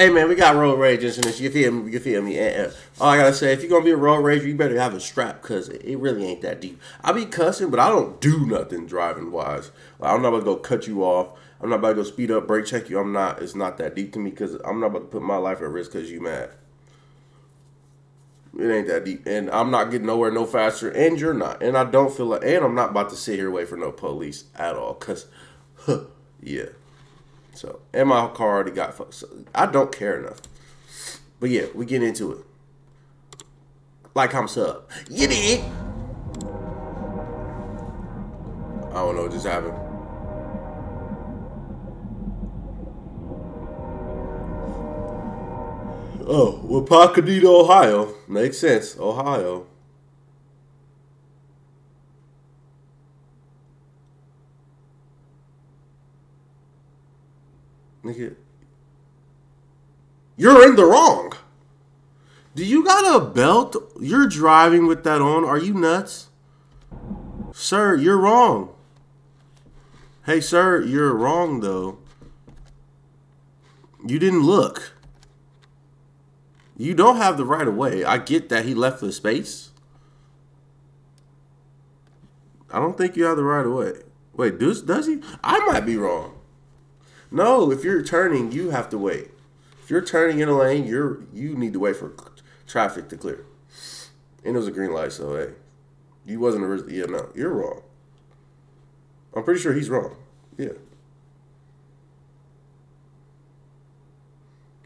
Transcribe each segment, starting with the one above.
Hey man, we got road ragers in this. You feel me? You feel me? And, uh, all I gotta say, if you're gonna be a road rager, you better have a strap, cause it really ain't that deep. I be cussing, but I don't do nothing driving wise. Like, I'm not about to go cut you off. I'm not about to go speed up, brake check you. I'm not. It's not that deep to me, cause I'm not about to put my life at risk, cause you mad. It ain't that deep, and I'm not getting nowhere no faster, and you're not, and I don't feel like, and I'm not about to sit here wait for no police at all, cause, huh, yeah. So, and my car already got fucked. So I don't care enough. But yeah, we get into it. Like, I'm sub. You did. I don't know what just happened. Oh, Wapakoneta, Ohio. Makes sense. Ohio. Nigga, you're in the wrong. Do you got a belt? You're driving with that on. Are you nuts? Sir, you're wrong. Hey, sir, you're wrong, though. You didn't look. You don't have the right of way. I get that he left the space. I don't think you have the right of way. Wait, does, does he? I might be wrong. No, if you're turning, you have to wait. If you're turning in a lane, you're you need to wait for traffic to clear. And it was a green light, so hey, you wasn't originally. Yeah, no, you're wrong. I'm pretty sure he's wrong. Yeah.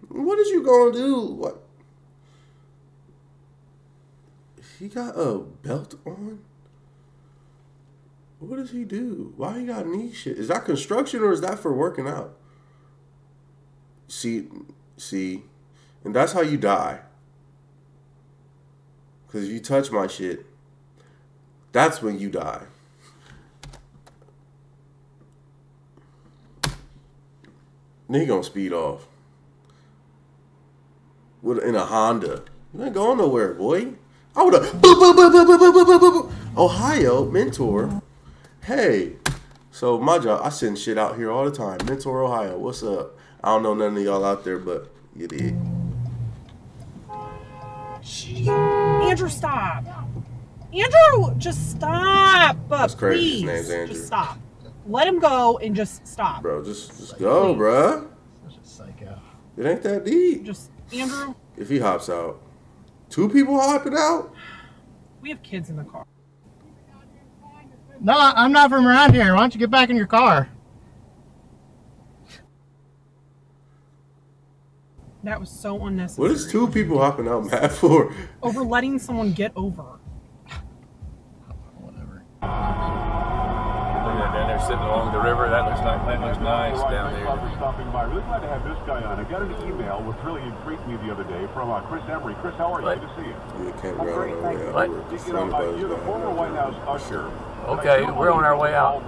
What is you gonna do? What? He got a belt on. What does he do? Why he got knee shit? Is that construction or is that for working out? See, see, and that's how you die. Cause if you touch my shit, that's when you die. Then he gonna speed off. With in a Honda. You ain't going nowhere, boy. I would have Ohio mentor. Hey, so my job, I send shit out here all the time. Mentor, Ohio, what's up? I don't know none of y'all out there, but you did. Andrew, stop. Andrew, just stop. That's crazy. Please, His name's Andrew. Just stop. Let him go and just stop. Bro, just just go, bro. Such a psycho. It ain't that deep. Just Andrew, If he hops out, two people hopping out. we have kids in the car. No, I'm not from around here. Why don't you get back in your car? That was so unnecessary. What is two people hopping out mad for? Over letting someone get over. Whatever. Look at down there sitting along the river. That looks nice. That looks nice down Thanks for there. stopping by. Really glad to have this guy on. I got an email which really intrigued me the other day from uh, Chris Emery. Chris, how are you? What? Good to see you. You can't run on the. What? You know, surrounded uh, by you're the former. White House usher. Okay, we're on our way out.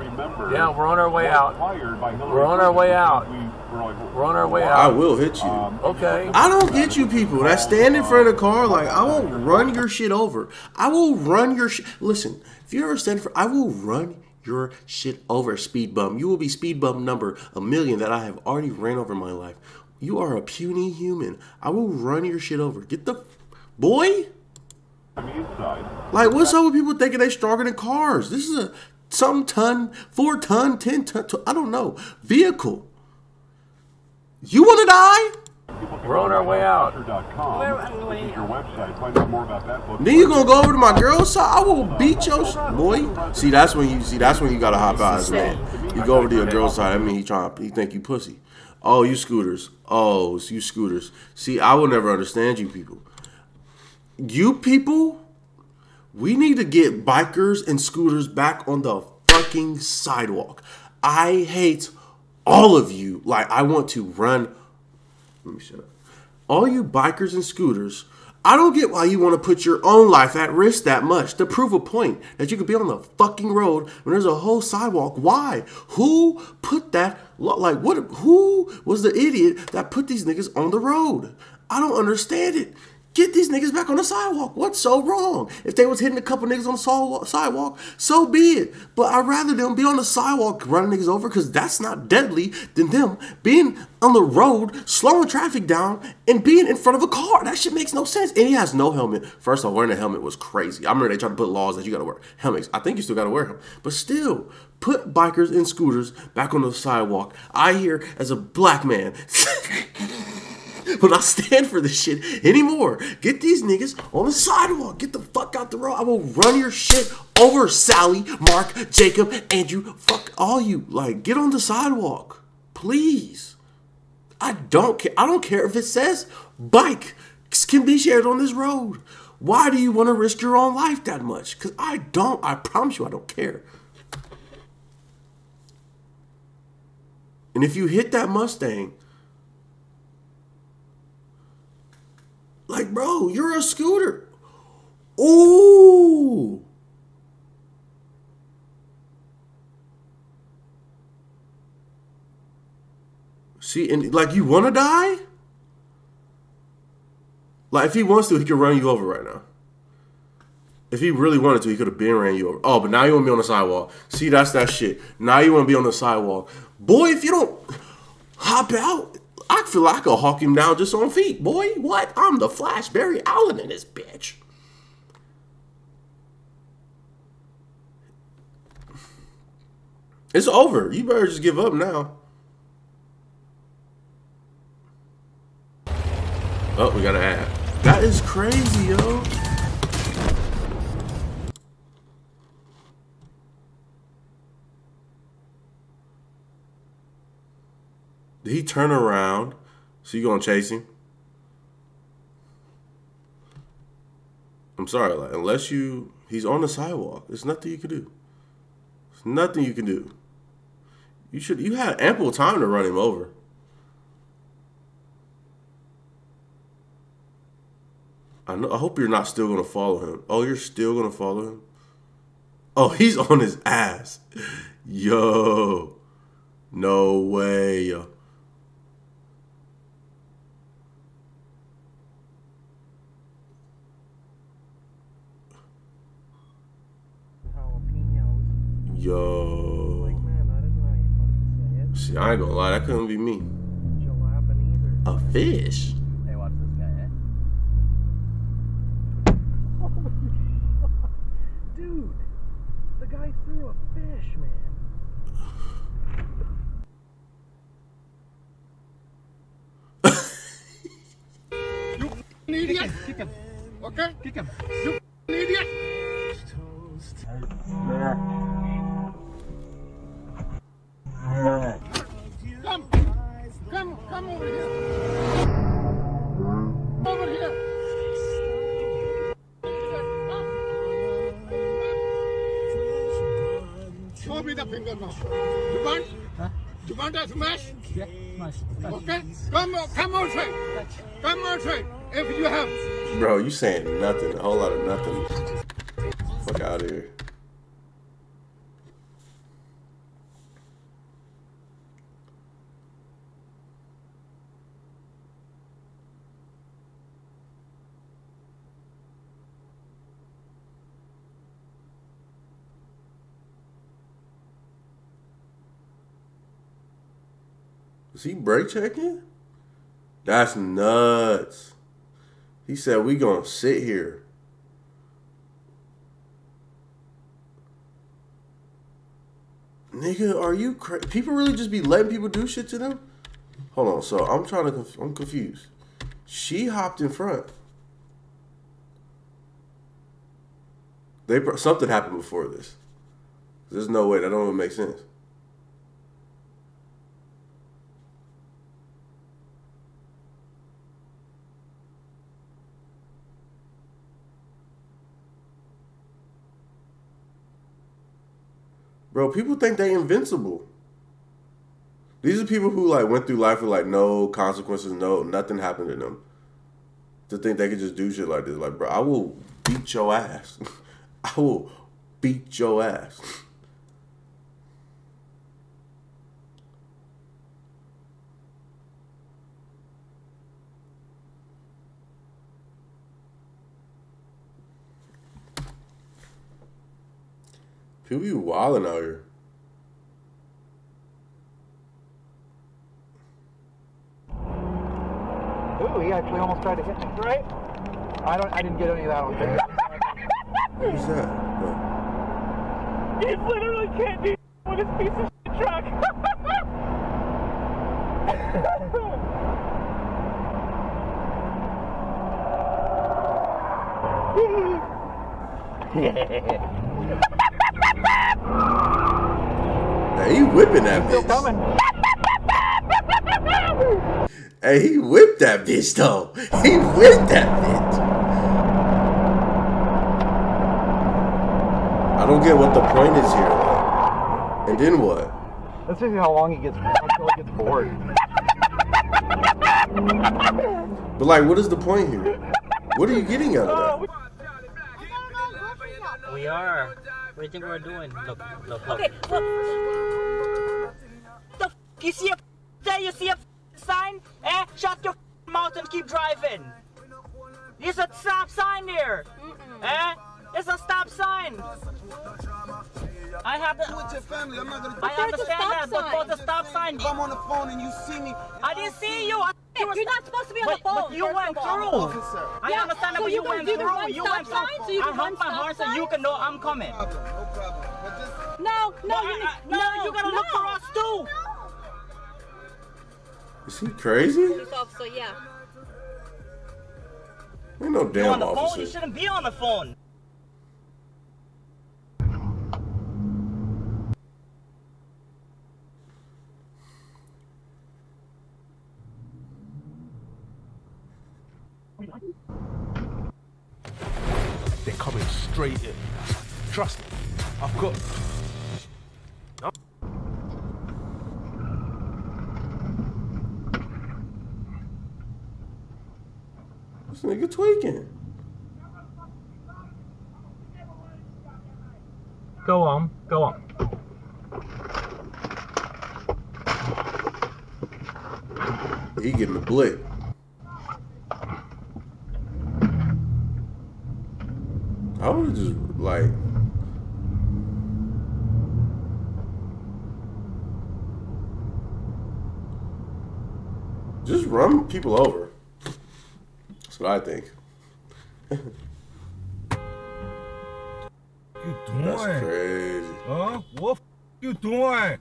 Yeah, we're on our way out. fired by Hillary We're on our way out. we were like, We're on our way out. I will hit you. um, Okay. I don't get you people that stand in front of the car like I will run your shit over. I will run your shit. Listen, if you ever stand for, I will run your shit over. Speed bump. You will be speed bump number a million that I have already ran over in my life. You are a puny human. I will run your shit over. Get the boy. On. Like, what's up with people thinking they stronger than cars? This is a some ton, four ton, ten ton, tw- I don't know, vehicle. You want to die? We're on our way out. usher.com. This is your website. Find out more about that book. Then you're gonna go over to my girl's side? I will beat your sh- boy. See, that's when you see. That's when you gotta hop out man. You go over to your girl's side. I mean, he trying. He think you pussy. Oh, you scooters. Oh, it's you scooters. See, I will never understand you people. You people, we need to get bikers and scooters back on the fucking sidewalk. I hate all of you. Like, I want to run. Let me shut up. All you bikers and scooters, I don't get why you want to put your own life at risk that much to prove a point that you could be on the fucking road when there's a whole sidewalk. Why? Who put that? Like, what? Who was the idiot that put these niggas on the road? I don't understand it. Get these niggas back on the sidewalk. What's so wrong? If they was hitting a couple niggas on the sidewalk, so be it. But I'd rather them be on the sidewalk running niggas over because that's not deadly than them being on the road, slowing traffic down, and being in front of a car. That shit makes no sense. And he has no helmet. First off, wearing a helmet was crazy. I remember they tried to put laws that you gotta wear helmets. I think you still gotta wear them. But still, put bikers and scooters back on the sidewalk. I hear as a black man. But not stand for this shit anymore. Get these niggas on the sidewalk. Get the fuck out the road. I will run your shit over, Sally, Mark, Jacob, Andrew. Fuck all you. Like, get on the sidewalk. Please. I don't care. I don't care if it says bike can be shared on this road. Why do you want to risk your own life that much? Because I don't. I promise you, I don't care. And if you hit that Mustang, like, bro, you're a scooter. Ooh. See, and like, you want to die? Like, if he wants to, he could run you over right now. If he really wanted to, he could have been ran you over. Oh, but now you want to be on the sidewalk. See, that's that shit. Now you want to be on the sidewalk. Boy, if you don't hop out, feel like I could hawk him down just on feet. Boy, what? I'm the Flash Barry Allen in this bitch. It's over. You better just give up now. Oh, we got an ad. That is crazy, yo. Did he turn around? So you gonna chase him? I'm sorry, like unless you he's on the sidewalk, there's nothing you can do. There's nothing you can do. You should you had ample time to run him over. I know I hope you're not still gonna follow him. Oh, you're still gonna follow him? Oh, he's on his ass. Yo. No way, yo. Jalapenos. Yo. Like, man, that isn't how you fucking say See, I ain't gonna lie, that couldn't be me. it. Jalapenes or A fish? Hey, watch this guy, eh? Dude, the guy threw a fish, man. you an idiot! Kick him. Okay? Kick him. You an idiot! Me the finger now. You want? You want a smash? Yeah, nice. Okay? Come come outside. Come outside. If you have. Bro, you saying nothing, a whole lot of nothing. Fuck out of here. Is he brake checking? That's nuts. He said we gonna sit here. Nigga, are you crazy? People really just be letting people do shit to them? Hold on, so I'm trying to, conf- I'm confused. She hopped in front. They something happened before this. There's no way that don't even make sense. Bro, people think they invincible. These are people who like went through life with like no consequences, no nothing happened to them. To think they could just do shit like this, like bro, I will beat your ass. I will beat your ass. People be wilding out here. Ooh, he actually almost tried to hit me. Right? I don't. I didn't get any of that on video. Who's that? Oh. He literally can't do with his piece of shit truck. Hey, he whipping that Still bitch. coming. Hey, he whipped that bitch though. He whipped that bitch. I don't get what the point is here. Like. And then what? Let's see how long he gets until he gets bored. But like, what is the point here? What are you getting out of that? Uh, we are. What do you think we're doing? Look, look, look. okay, look. The f- you see a there, you see a f- sign? Eh? Shut your f- mouth and keep driving. There's a stop sign there. Eh? It's a stop sign. I have the. with your family. I'm not gonna. I understand that, but for the stop sign, If I'm on the phone and you see me, I didn't see you. I, you were You're not supposed to be on but, the phone. But you first went of all. through. officer. I Yeah, understand that, so but you you gonna went the through. You went through. sign so you I can run humped my stop horse so you can know I'm coming. no problem, no problem. But just No, no, No, you, I- I- no, you gotta look for us too. Is he crazy? Police officer, yeah. Ain't no You on damn the phone? You shouldn't be on the phone. Trust me. I've got. This nigga tweaking. Go on, go on. He getting the blick. I would just like. Just run people over. That's what I think. You That's doing? crazy. Huh? What f- you doing?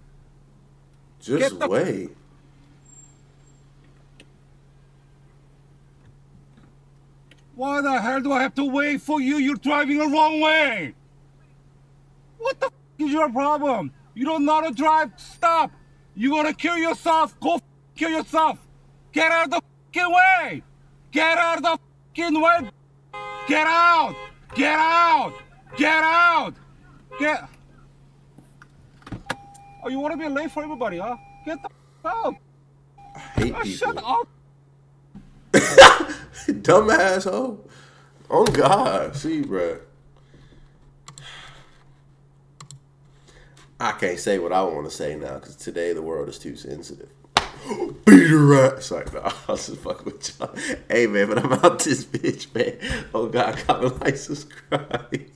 Just wait. Why the hell do I have to wait for you? You're driving the wrong way. What the f- is your problem? You don't know how to drive? Stop. You gonna kill yourself? Go f- kill yourself. Get out of the fucking way. Get out of the fucking way. Get out. Get out. Get out. Get. Oh, you wanna be late for everybody, huh? Get the out. I hate Oh, shut up. Dumb asshole. Oh God, see, bruh. I can't say what I want to say now because today the world is too sensitive. Beat her ass. Like, no, I was just fucking with y'all. Hey, man, but I'm out this bitch, man. Oh, God, comment, like, subscribe.